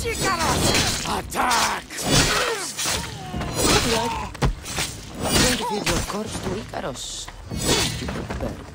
Attack! I'm going to give your corpse to Icarus. Stupid bird.